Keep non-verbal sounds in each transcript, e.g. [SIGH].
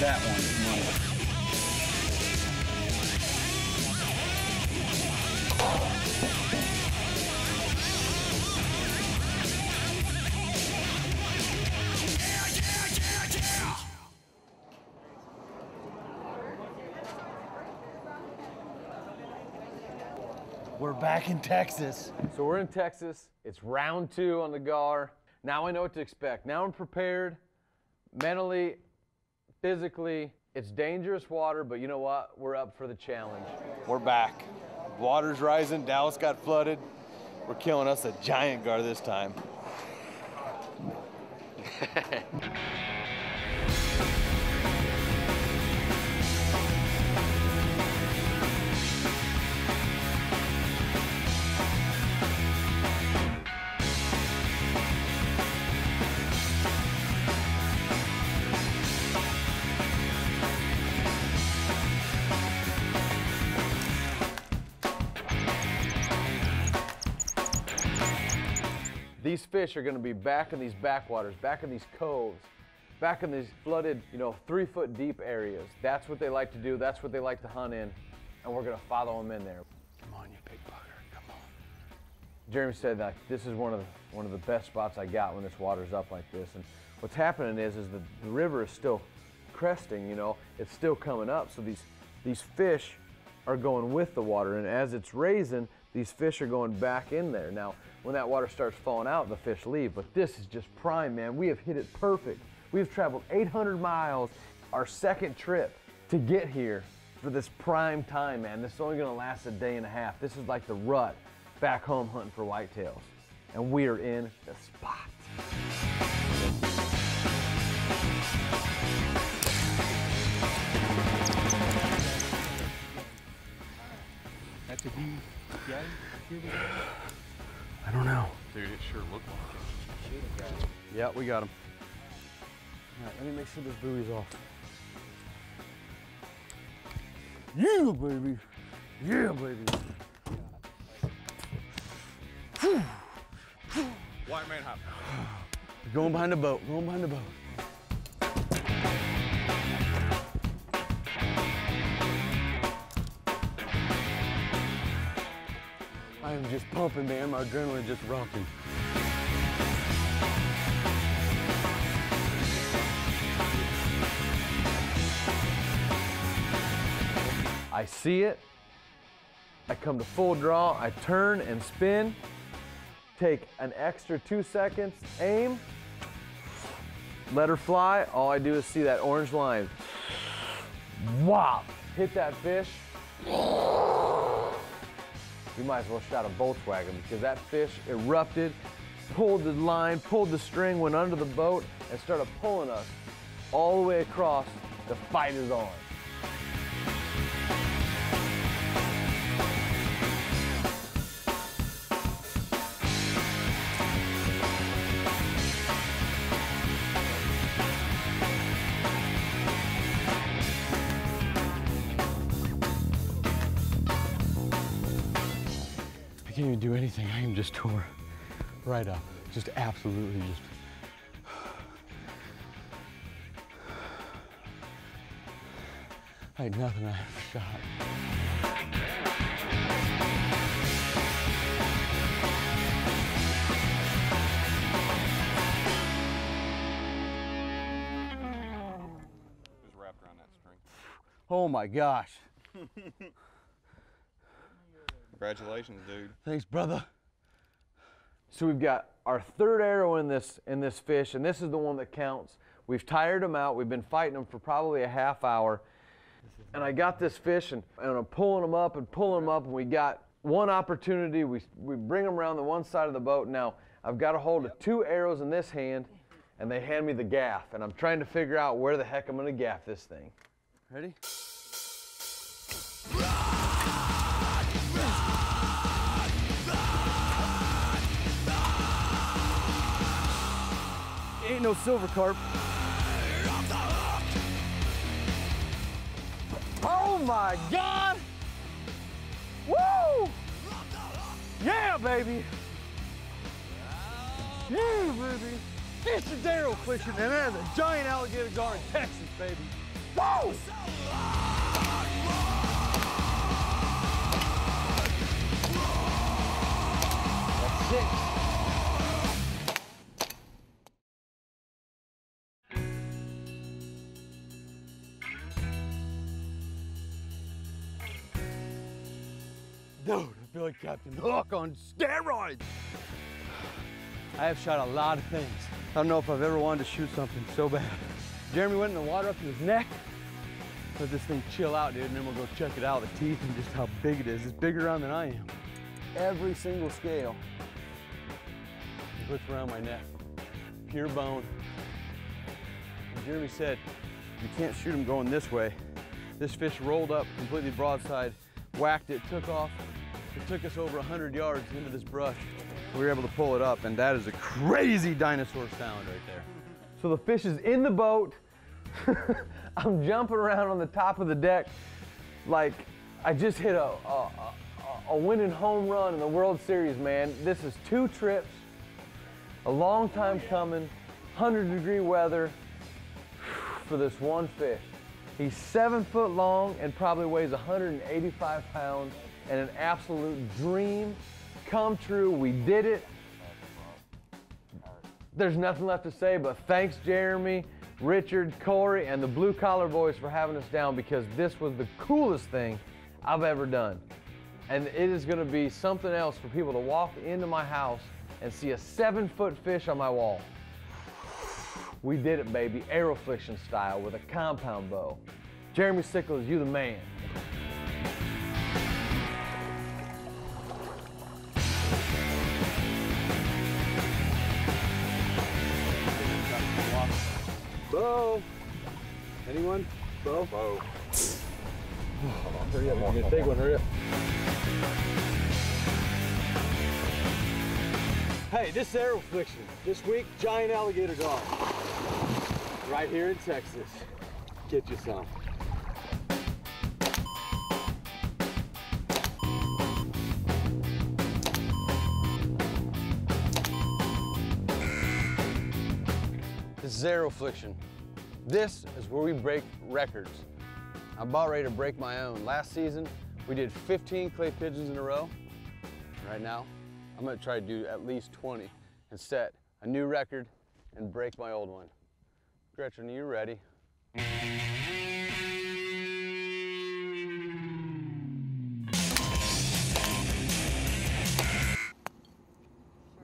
That one. No. We're back in Texas. So we're in Texas. It's round two on the GAR. Now I know what to expect. Now I'm prepared mentally, physically. It's dangerous water, but you know what? We're up for the challenge. We're back. Water's rising. Dallas got flooded. We're killing us a giant gar this time. [LAUGHS] These fish are gonna be back in these backwaters, back in these coves, back in these flooded, you know, three foot deep areas. That's what they like to do. That's what they like to hunt in. And we're gonna follow them in there. Come on, you big bugger. Come on. Jeremy said that this is one of the one of the best spots I got when this water's up like this. And what's happening is is the, the river is still cresting, you know, it's still coming up. So these these fish are going with the water, and as it's raising, these fish are going back in there. Now, when that water starts falling out, the fish leave. But this is just prime, man. We have hit it perfect. We've traveled 800 miles, our second trip, to get here for this prime time, man. This is only gonna last a day and a half. This is like the rut back home hunting for whitetails. And we are in the spot. That's a huge [SIGHS] guy. Here we go. I don't know. Dude, it sure looked like it. Yeah, we got him. All right, let me make sure this buoy's off. Yeah, baby. Yeah, baby. White man hop. Going behind the boat. Going behind the boat. Am just pumping, man. My adrenaline is just rocking. I see it. I come to full draw. I turn and spin. Take an extra two seconds. Aim. Let her fly. All I do is see that orange line. Whop! Hit that fish. You might as well shot a Volkswagen because that fish erupted, pulled the line, pulled the string, went under the boat, and started pulling us all the way across. The fight is on. Do anything. I am just tore right up. Just absolutely just. I had nothing I ever shot. Just wrapped around that string. Oh my gosh. [LAUGHS] Congratulations, dude. Thanks, brother. So we've got our third arrow in this in this fish, and this is the one that counts. We've tired him out. We've been fighting him for probably a half hour. And I got this fish, and, and I'm pulling him up and pulling him up, and we got one opportunity. We, we bring him around the one side of the boat. Now, I've got a hold of two arrows in this hand, and they hand me the gaff, and I'm trying to figure out where the heck I'm gonna gaff this thing. Ready? Ain't no silver carp. Oh my God! Woo! Yeah, baby! Yeah, baby! It's the Daryl fishing, and that is a giant alligator gar in Texas, baby. Woo! That's. Dude, I feel like Captain Hook on steroids. I have shot a lot of things. I don't know if I've ever wanted to shoot something so bad. Jeremy went in the water up to his neck. Let this thing chill out, dude, and then we'll go check it out, the teeth and just how big it is. It's bigger around than I am. Every single scale what's around my neck. Pure bone. And Jeremy said, you can't shoot him going this way. This fish rolled up completely broadside, whacked it, took off. It took us over 100 yards into this brush. We were able to pull it up, and that is a crazy dinosaur sound right there. So the fish is in the boat. [LAUGHS] I'm jumping around on the top of the deck like I just hit a, a, a, a winning home run in the World Series, man. This is two trips, a long time coming, 100 degree weather for this one fish. He's seven foot long and probably weighs 185 pounds and an absolute dream come true. We did it. There's nothing left to say but thanks, Jeremy, Richard, Corey, and the Blue Collar Boys for having us down because this was the coolest thing I've ever done. And it is going to be something else for people to walk into my house and see a seven foot fish on my wall. We did it, baby, Arrow Affliction style with a compound bow. Jeremy Sickles, you the man. Bo! Anyone? Bo? Whoa. Hurry up, man. Get a big one, hurry up. Hey, this is Arrow Affliction. This week, giant alligator gar. Right here in Texas. Get you some. This is Arrow Affliction. This is where we break records. I'm about ready to break my own. Last season, we did 15 clay pigeons in a row. Right now, I'm gonna try to do at least 20 and set a new record and break my old one. Gretchen, are you ready? We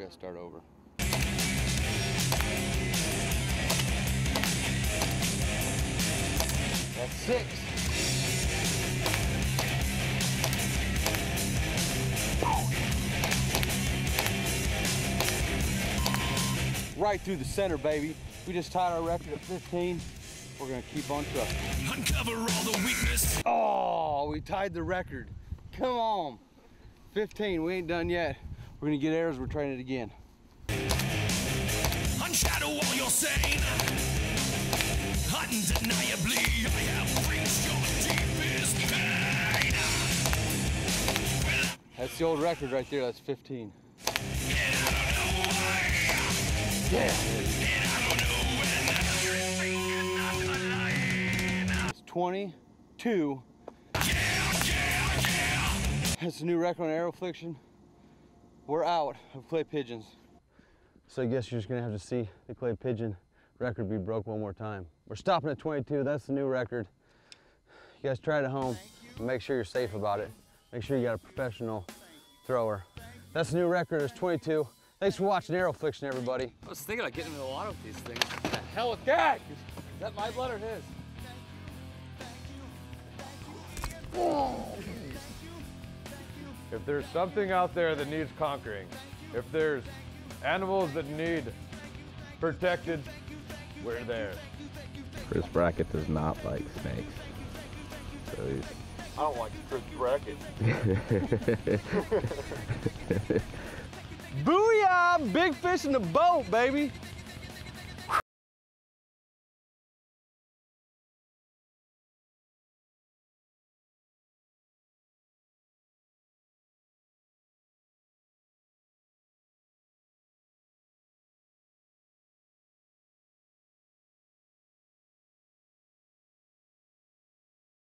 gotta start over. That's six. Right through the center, baby. We just tied our record at 15. We're gonna keep on trucking. Uncover all the weakness. Oh, we tied the record. Come on. 15, we ain't done yet. We're gonna get arrows, we're trying it again. Unshadow all your sane. Undeniably, I have your deepest pain. That's the old record right there, that's 15. Yeah. It's 22. yeah That's a new record on Arrow Affliction. We're out of clay pigeons. So I guess you're just gonna have to see the clay pigeon record be broke one more time. We're stopping at 22, that's the new record. You guys try it at home and make sure you're safe about it. Make sure you got a professional thrower. That's the new record, it's 22. Thanks for watching Arrow Affliction, everybody. I was thinking about getting in the water of these things. The hell with that? Is that my blood or his? If there's something out there that needs conquering, if there's animals that need protected, we're there. Chris Brackett does not like snakes. So he's I don't like Chris Brackett. [LAUGHS] Booyah! Big fish in the boat, baby.